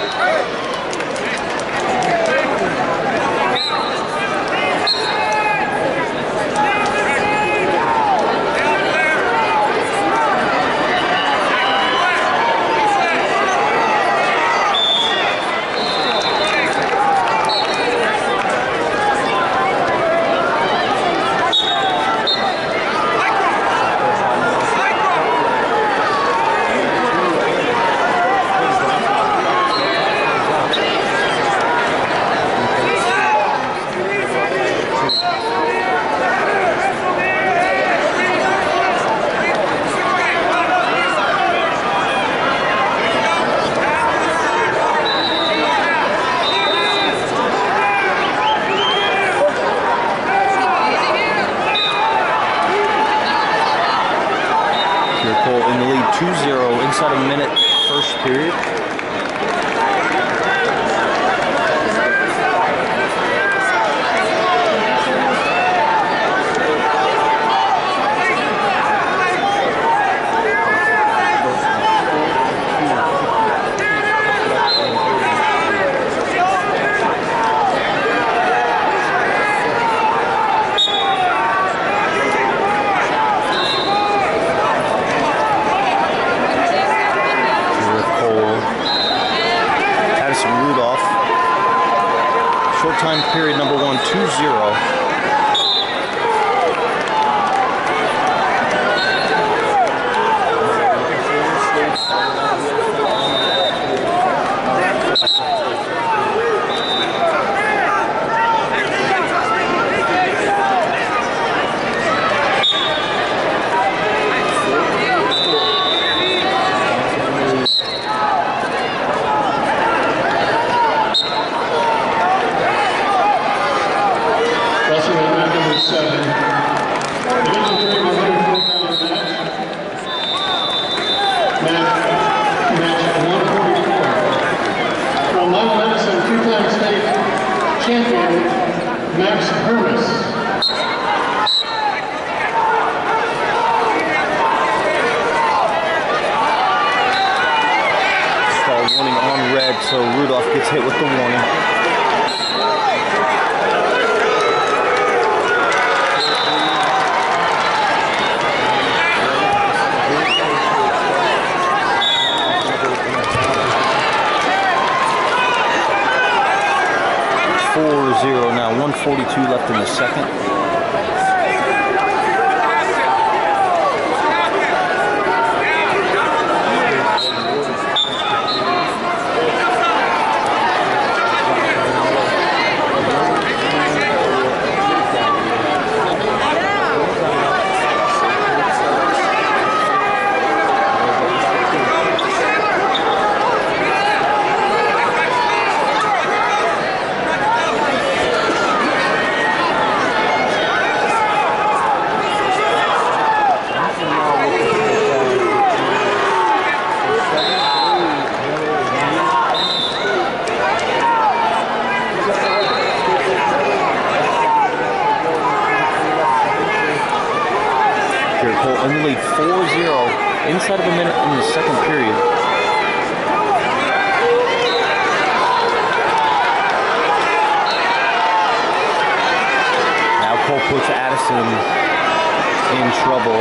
Hey, hey. 2-0 inside a minute first period. Kira Cole. Addison Rudolph. Short time period number one, 2-0. Rudolph gets hit with the warning. Four zero now, 142 left in the second. Kira Cole in the lead 4-0 inside of a minute in the second period. Now Cole puts Addison in trouble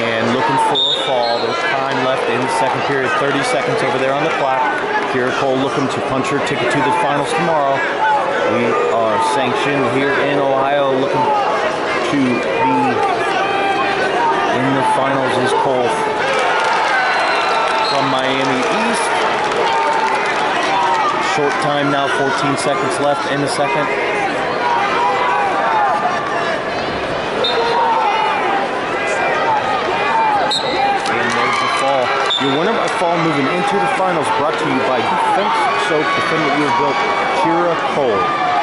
and looking for a fall. There's time left in the second period, 30 seconds over there on the clock. Kira Cole looking to punch her ticket to the finals tomorrow. We are sanctioned here in Ohio, looking to be in the Cole from Miami East. Short time now, 14 seconds left in the second. And there's the fall. Your winner by fall moving into the finals brought to you by Defense Soap, defendant you have built, Kira Cole.